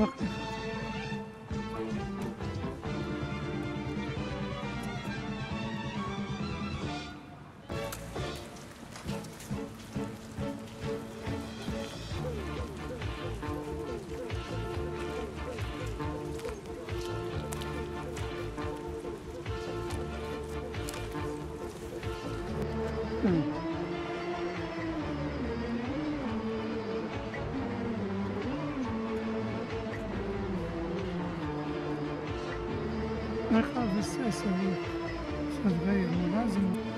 嗯. Mm. ما يخاف الساسة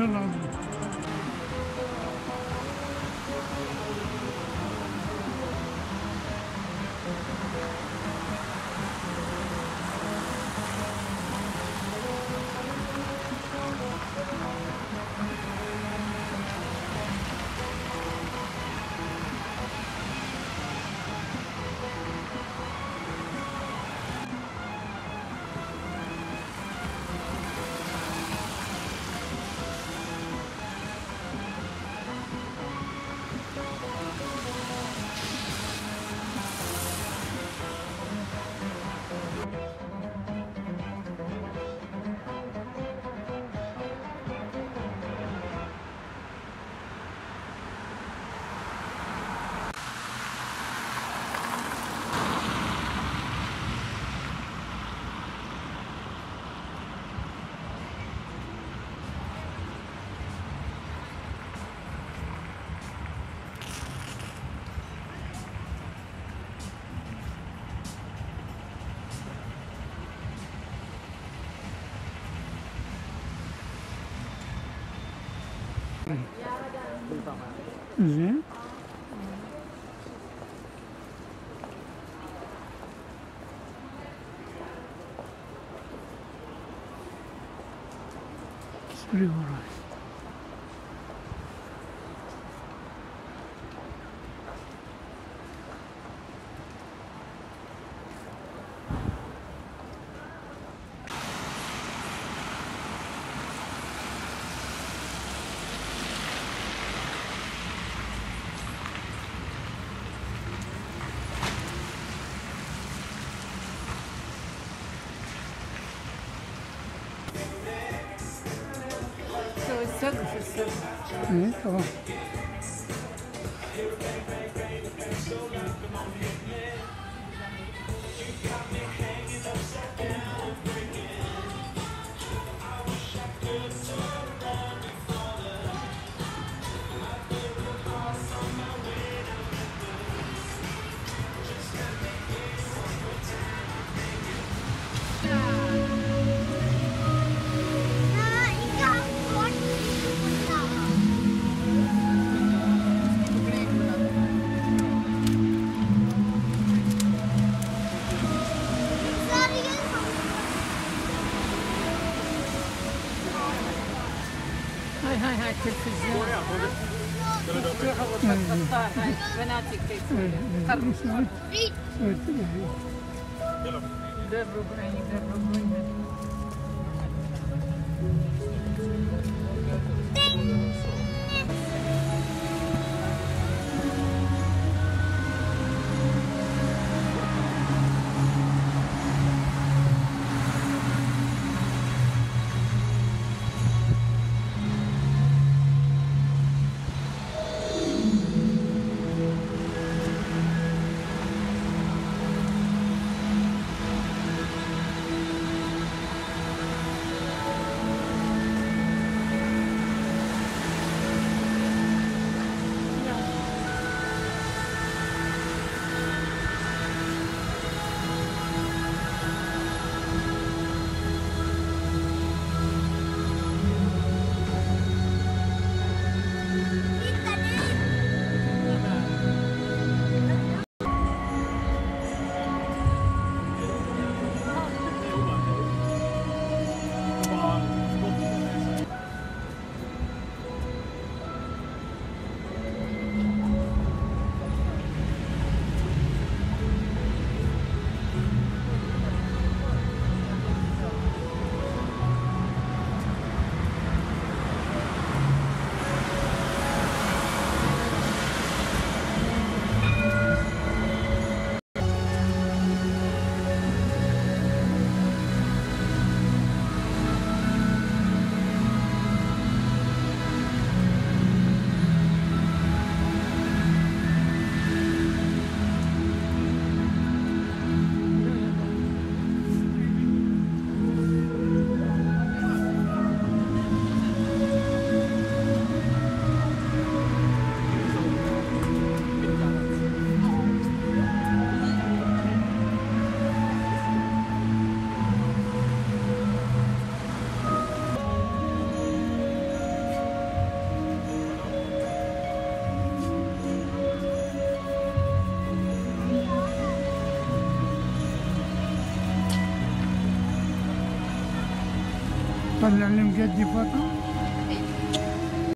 No, no. うん。それ。 응? 어. التلفزيون بناتي طلع لي فوطه